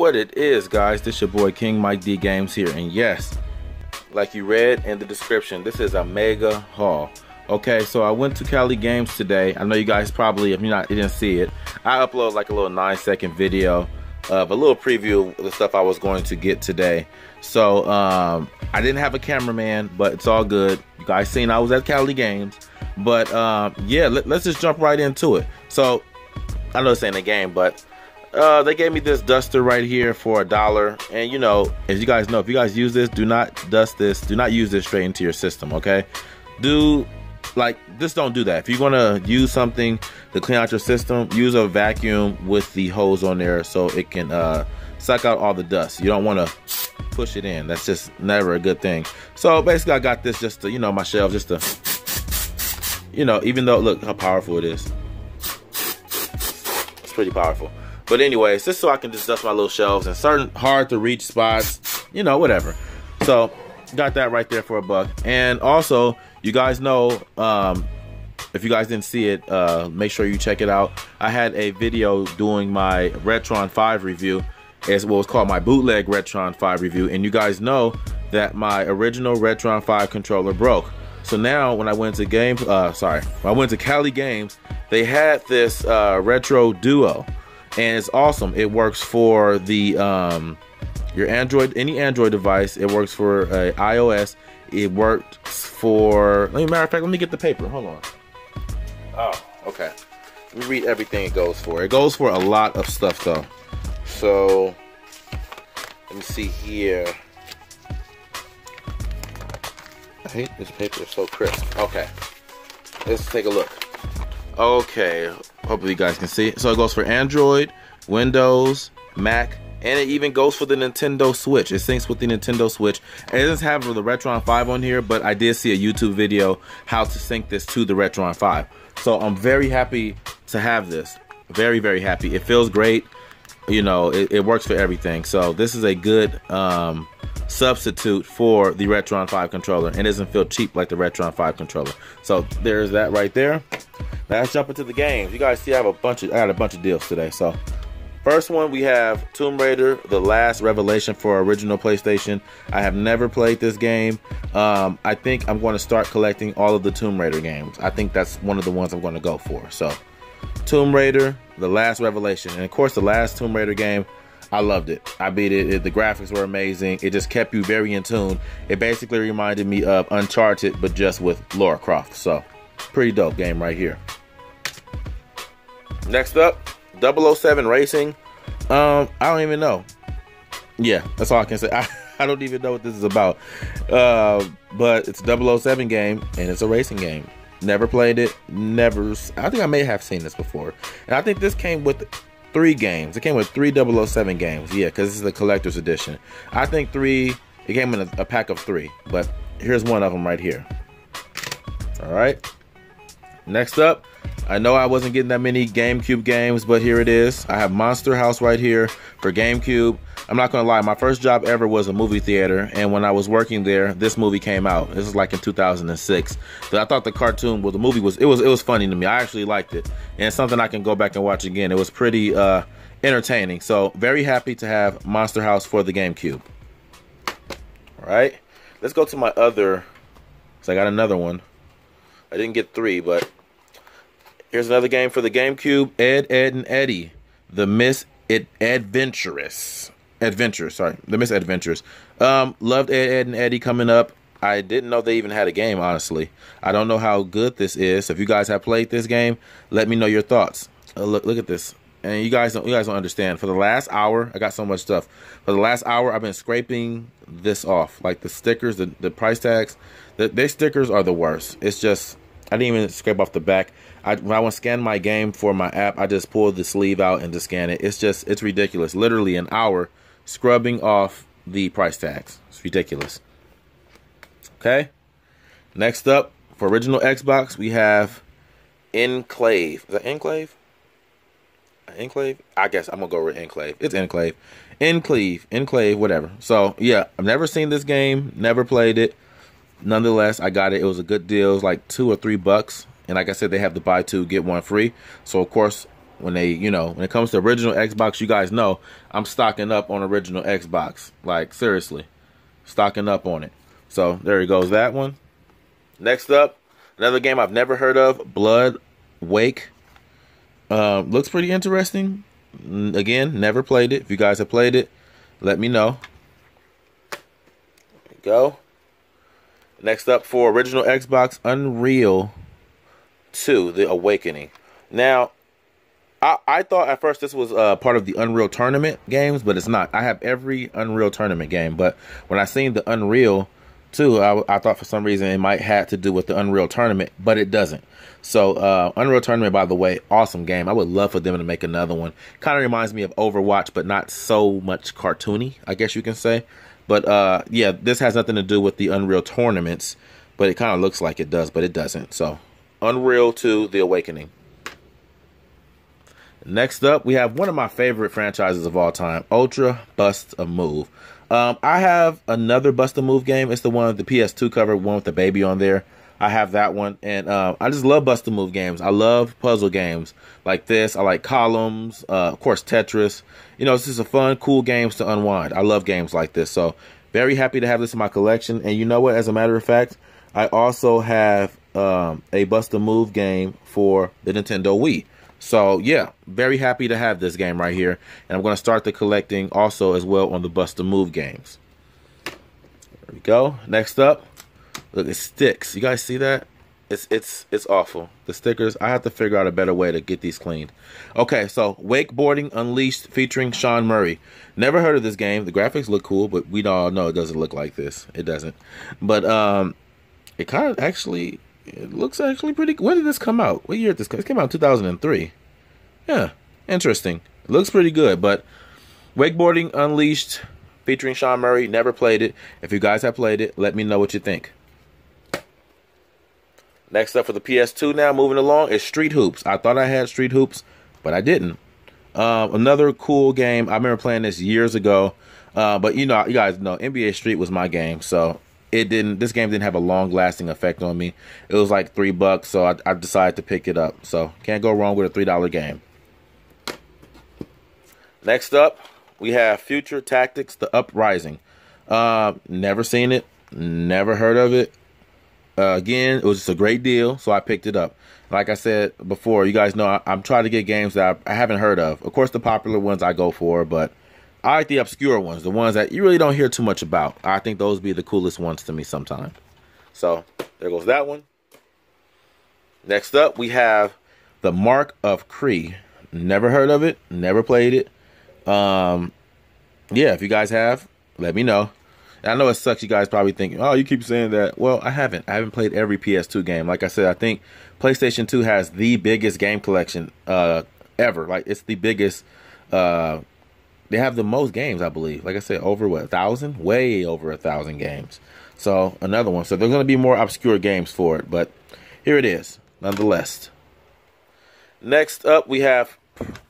what it is, guys. This your boy King Mike D Games here, and yes, like you read in the description, this is a mega haul. Okay, so I went to Cali Games today. I know you guys probably, if you're not, you didn't see it. I uploaded like a little nine second video of a little preview of the stuff I was going to get today. So um, I didn't have a cameraman, but it's all good. You guys seen I was at Cali Games, but um, yeah, let, us just jump right into it. So I know this ain't a game, but uh, they gave me this duster right here for a dollar. And you know, as you guys know, if you guys use this, do not dust this. Do not use this straight into your system, okay? Do like just don't do that. If you're gonna use something to clean out your system, use a vacuum with the hose on there so it can uh, suck out all the dust. You don't want to push it in. That's just never a good thing. So basically, I got this just to you know my shelf just to you know even though look how powerful it is. It's pretty powerful. But anyways, just so I can just dust my little shelves and certain hard to reach spots, you know, whatever. So got that right there for a buck. And also, you guys know, um, if you guys didn't see it, uh, make sure you check it out. I had a video doing my Retron 5 review. It's what was called my bootleg Retron 5 review. And you guys know that my original Retron 5 controller broke. So now when I went to game, uh, sorry, I went to Cali Games, they had this uh, Retro Duo and it's awesome. It works for the um, your Android, any Android device. It works for uh, iOS. It works for. Let me matter of fact, let me get the paper. Hold on. Oh, okay. Let me read everything it goes for. It goes for a lot of stuff though. So let me see here. I hate this paper. It's so crisp. Okay, let's take a look. Okay, hopefully you guys can see. So it goes for Android, Windows, Mac, and it even goes for the Nintendo Switch. It syncs with the Nintendo Switch. It doesn't have the Retron 5 on here, but I did see a YouTube video how to sync this to the Retron 5. So I'm very happy to have this. Very, very happy. It feels great. You know, it, it works for everything. So this is a good um, substitute for the Retron 5 controller and doesn't feel cheap like the Retron 5 controller. So there's that right there. Let's jump into the games. You guys see I have a bunch of I got a bunch of deals today. So first one we have Tomb Raider, the last revelation for original PlayStation. I have never played this game. Um, I think I'm going to start collecting all of the Tomb Raider games. I think that's one of the ones I'm going to go for. So Tomb Raider, the last revelation. And of course the last Tomb Raider game I loved it. I beat it. it. The graphics were amazing. It just kept you very in tune. It basically reminded me of Uncharted, but just with Lara Croft. So, pretty dope game right here. Next up, 007 Racing. Um, I don't even know. Yeah, that's all I can say. I, I don't even know what this is about. Uh, but it's a 007 game and it's a racing game. Never played it. Never. I think I may have seen this before. And I think this came with three games. It came with three 007 games. Yeah, because this is the collector's edition. I think three. It came in a, a pack of three. But here's one of them right here. All right. Next up, I know I wasn't getting that many GameCube games, but here it is. I have Monster House right here for GameCube. I'm not gonna lie, my first job ever was a movie theater, and when I was working there, this movie came out. This was like in 2006. But I thought the cartoon, well, the movie was it was it was funny to me. I actually liked it, and something I can go back and watch again. It was pretty uh, entertaining. So very happy to have Monster House for the GameCube. All right, let's go to my other. So I got another one. I didn't get three, but Here's another game for the GameCube. Ed, Edd, and Eddy, The Miss It Adventurous. Adventure, sorry. The Miss Adventures. Um, loved Ed, Edd, and Eddy coming up. I didn't know they even had a game, honestly. I don't know how good this is. If you guys have played this game, let me know your thoughts. Uh, look, look at this. And you guys don't you guys don't understand. For the last hour, I got so much stuff. For the last hour, I've been scraping this off. Like the stickers, the, the price tags. The, their stickers are the worst. It's just I didn't even scrape off the back. I, when I want to scan my game for my app, I just pull the sleeve out and just scan it. It's just, it's ridiculous. Literally an hour scrubbing off the price tags. It's ridiculous. Okay. Next up, for original Xbox, we have Enclave. Is that Enclave? Enclave? I guess I'm gonna go with Enclave. It's Enclave. Enclave. Enclave, whatever. So yeah, I've never seen this game, never played it nonetheless, I got it. It was a good deal. It was like two or three bucks. And like I said, they have the buy two, get one free. So, of course, when they, you know, when it comes to original Xbox, you guys know I'm stocking up on original Xbox. Like seriously, stocking up on it. So there he goes that one. Next up, another game I've never heard of, Blood Wake. Uh, looks pretty interesting. Again, never played it. If you guys have played it, let me know. go. Next up for original Xbox, Unreal 2, The Awakening. Now, I, I thought at first this was uh, part of the Unreal Tournament games, but it's not. I have every Unreal Tournament game, but when I seen the Unreal 2, I, I thought for some reason it might have to do with the Unreal Tournament, but it doesn't. So, uh, Unreal Tournament, by the way, awesome game. I would love for them to make another one. Kind of reminds me of Overwatch, but not so much cartoony, I guess you can say. But uh, yeah, this has nothing to do with the Unreal tournaments, but it kind of looks like it does, but it doesn't. So, Unreal 2 The Awakening. Next up, we have one of my favorite franchises of all time, Ultra Bust a Move. Um, I have another Bust a Move game. It's the one with the PS2 cover, one with the baby on there. I have that one, and uh, I just love Bust Move games. I love puzzle games like this. I like Columns, uh, of course, Tetris. You know, it's just a fun, cool games to unwind. I love games like this, so very happy to have this in my collection. And you know what? As a matter of fact, I also have um, a Bust Move game for the Nintendo Wii. So yeah, very happy to have this game right here, and I'm going to start the collecting also as well on the Bust Move games. There we go. Next up, Look, it sticks. You guys see that? It's it's it's awful. The stickers. I have to figure out a better way to get these cleaned. Okay, so Wakeboarding Unleashed featuring Shaun Murray. Never heard of this game. The graphics look cool, but we all know it doesn't look like this. It doesn't. But um, it kind of actually it looks actually pretty. When did this come out? What year did this? Come? It came out in 2003. Yeah, interesting. It looks pretty good, but Wakeboarding Unleashed featuring Shaun Murray. Never played it. If you guys have played it, let me know what you think. Next up for the PS2 now, moving along, is Street Hoops. I thought I had Street Hoops, but I didn't. Um, another cool game. I remember playing this years ago. Uh, but you know, you guys know NBA Street was my game, so it didn't. This game didn't have a long lasting effect on me. It was like three bucks, so I, I decided to pick it up. So can't go wrong with a three dollar game. Next up, we have Future Tactics: The Uprising. Uh, never seen it, never heard of it. Uh, again, it was just a great deal, so I picked it up. Like I said before, you guys know I, am trying to get games that I, I, haven't heard of. Of course, the popular ones I go for, but I like the obscure ones, the ones that you really don't hear too much about. I think those be the coolest ones to me sometimes. So there goes that one. Next up, we have the Mark of Kri. Never heard of it, never played it. Um, yeah, if you guys have, let me know. I know it sucks. You guys probably thinking, "Oh, you keep saying that." Well, I haven't. I haven't played every PS2 game. Like I said, I think PlayStation 2 has the biggest game collection uh, ever. Like it's the biggest. Uh, they have the most games, I believe. Like I said, over what a thousand? Way over a thousand games. So another one. So there's going to be more obscure games for it, but here it is, nonetheless. Next up, we have.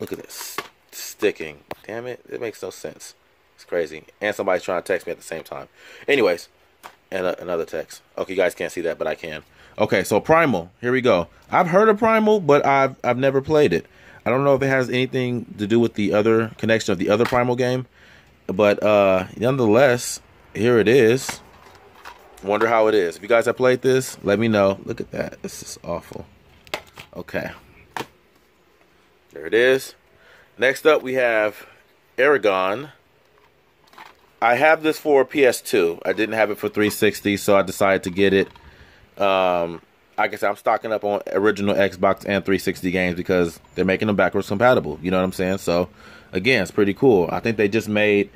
Look at this sticking. Damn it! It makes no sense. It's crazy. And somebody's trying to text me at the same time. Anyways, and a, another text. Okay, you guys can't see that, but I can. Okay, so Primal. Here we go. I've heard of Primal, but I've I've never played it. I don't know if it has anything to do with the other connection of the other Primal game, but uh nonetheless, here it is. Wonder how it is. If you guys have played this, let me know. Look at that. This is awful. Okay. There it is. Next up, we have Eragon I have this for PS2. I didn't have it for 360, so I decided to get it. Um, like I said, I'm stocking up on original Xbox and 360 games because they're making them backwards compatible. You know what I'm saying? So, again, it's pretty cool. I think they just made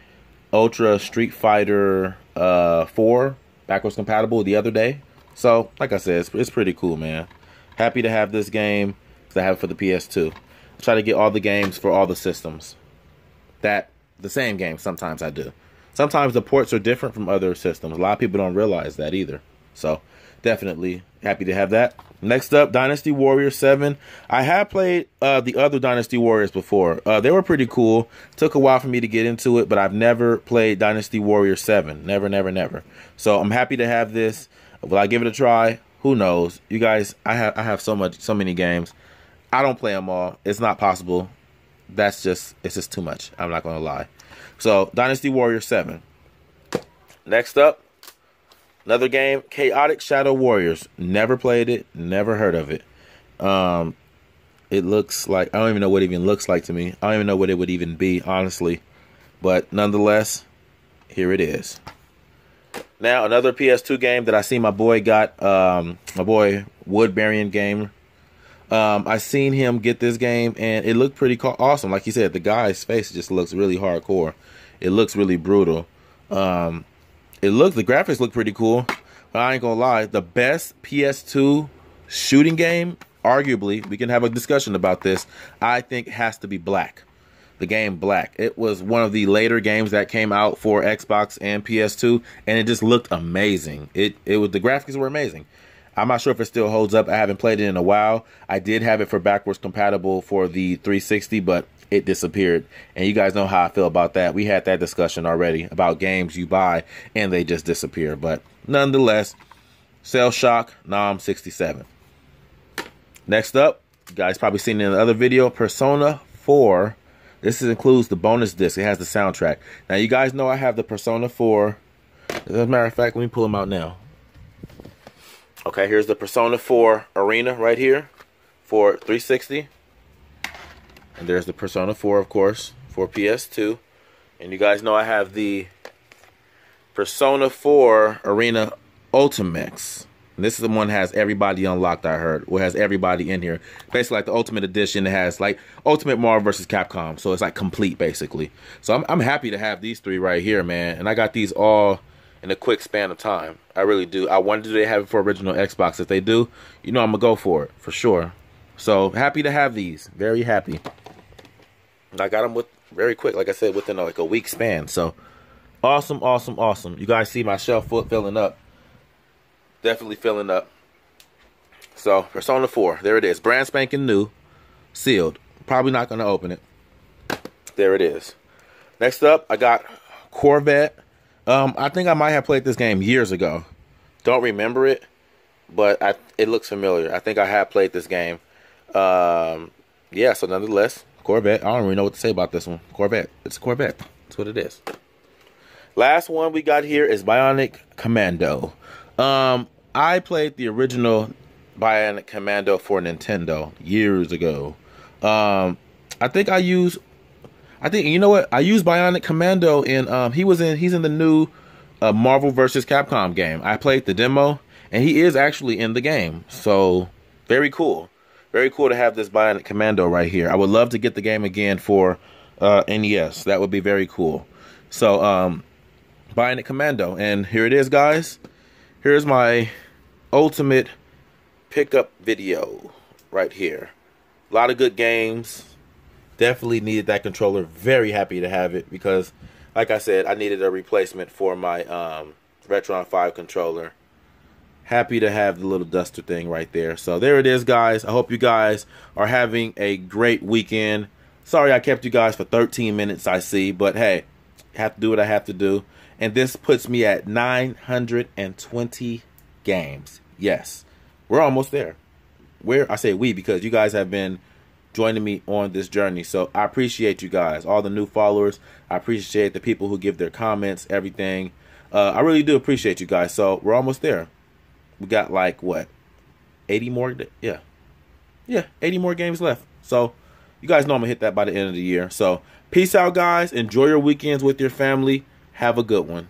Ultra Street Fighter uh, 4 backwards compatible the other day. So, like I said, it's, it's pretty cool, man. Happy to have this game because I have it for the PS2. I try to get all the games for all the systems. That the same game sometimes I do sometimes the ports are different from other systems. A lot of people don't realize that either. So definitely happy to have that. Next up, Dynasty Warrior 7. I have played uh, the other Dynasty Warriors before. Uh, they were pretty cool. Took a while for me to get into it, but I've never played Dynasty Warrior 7. Never, never, never. So I'm happy to have this. Will I give it a try? Who knows? You guys, I have I have so much so many games. I don't play them all. It's not possible. That's just it's just too much. I'm not gonna lie. So Dynasty Warrior Seven. Next up, another game, Chaotic Shadow Warriors. Never played it. Never heard of it. Um, it looks like I don't even know what it even looks like to me. I don't even know what it would even be, honestly. But nonetheless, here it is. Now another PS2 game that I see my boy got, um, my boy Woodburying Gamer. Um, I seen him get this game and it looked pretty awesome. Like you said, the guy's face just looks really hardcore. It looks really brutal. Um, it looks the graphics look pretty cool. But I ain't gonna lie, the best PS2 shooting game, arguably, we can have a discussion about this. I think has to be Black the game Black. It was one of the later games that came out for Xbox and PS2, and it just looked amazing. It it was the graphics were amazing. I'm not sure if it still holds up. I haven't played it in a while. I did have it for backwards compatible for the 360, but it disappeared. And you guys know how I feel about that. We had that discussion already about games you buy and they just disappear. But nonetheless, Cell Shock Nom 67. Next up, you guys probably seen in the other video, Persona 4 this includes the bonus disc. It has the soundtrack. Now, you guys know I have the Persona 4. As a matter of fact, let me pull them out now. Okay, here's the Persona 4 Arena right here for 360. And there's the Persona 4, of course, for PS2. And you guys know I have the Persona 4 Arena Ultimax. And this is the one that has everybody unlocked, I heard. Or has everybody in here. Basically like the Ultimate Edition. It has like Ultimate Marvel versus Capcom. So it's like complete basically. So I'm I'm happy to have these three right here, man. And I got these all in a quick span of time. I really do. I wonder do they have it for original Xbox. If they do, you know I'm gonna go for it for sure. So happy to have these. Very happy. And I got them with very quick, like I said, within like a week span. So awesome, awesome, awesome. You guys see my shelf foot filling up definitely filling up. So Persona 4, there it is. Brand spanking new, sealed. Probably not to open it. There it is. Next up, I got Corvette. Um, I think I might have played this game years ago. Don't remember it, but I, it looks familiar. I think I have played this game. Um, yeah, so nonetheless, Corvette. I don't really know what to say about this one. Corvette. It's a Corvette. That's what it is. Last one we got here is Bionic Commando. Um, I played the original Bionic Commando for Nintendo years ago. Um, I think I use, I think you know what I used Bionic Commando in. Um, he was in. He's in the new uh, Marvel vs. Capcom game. I played the demo, and he is actually in the game. So very cool, very cool to have this Bionic Commando right here. I would love to get the game again for uh, NES. That would be very cool. So um, Bionic Commando, and here it is, guys. Here's my ultimate pickup video right here. A lot of good games. Definitely needed that controller. Very happy to have it because, like I said, I needed a replacement for my um, Retron 5 controller. Happy to have the little duster thing right there. So there it is, guys. I hope you guys are having a great weekend. Sorry I kept you guys for 13 minutes, I see. But hey, have to do what I have to do. And this puts me at 920 games. Yes, we're almost there. Where I say we because you guys have been joining me on this journey. So I appreciate you guys, all the new followers. I appreciate the people who give their comments, everything. Uh, I really do appreciate you guys. So we're almost there. We got like what, 80 more? Yeah, yeah, 80 more games left. So you guys know I'm gonna hit that by the end of the year. So peace out, guys. Enjoy your weekends with your family. Have a good one.